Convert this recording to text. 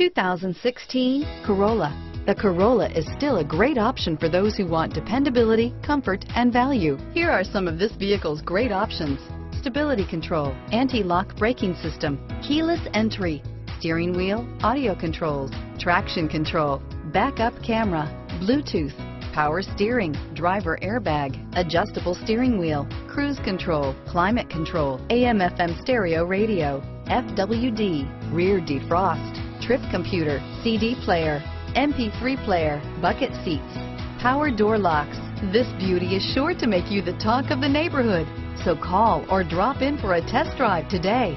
2016 Corolla. The Corolla is still a great option for those who want dependability, comfort, and value. Here are some of this vehicle's great options. Stability control, anti-lock braking system, keyless entry, steering wheel, audio controls, traction control, backup camera, Bluetooth, power steering, driver airbag, adjustable steering wheel, cruise control, climate control, AM FM stereo radio, FWD, rear defrost, trip computer, CD player, MP3 player, bucket seats, power door locks. This beauty is sure to make you the talk of the neighborhood. So call or drop in for a test drive today.